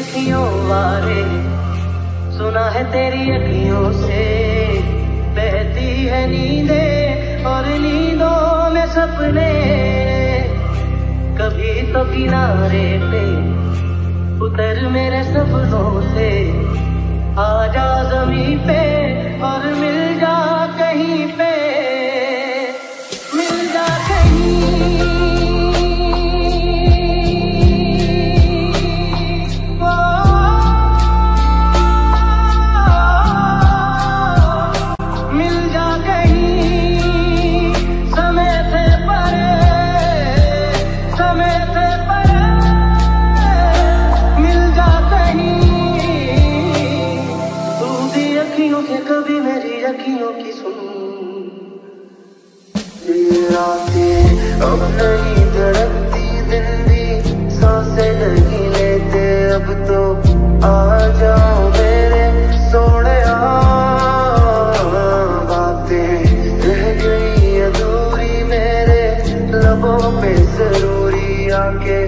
अखियों वाले सुना है तेरी अखियों से। बहती है नींदे और नींदों में सपने। कभी तो किनारे पे उतर मेरे सपनों से। आजा जमी पे अखियों के कभी मेरी अखियों की सुन। अब नहीं धड़कती, दिन भी साँसें नहीं लेते। अब तो आ जाओ मेरे सोने बातें रह गई अधूरी मेरे लबों पे ज़रूरी आके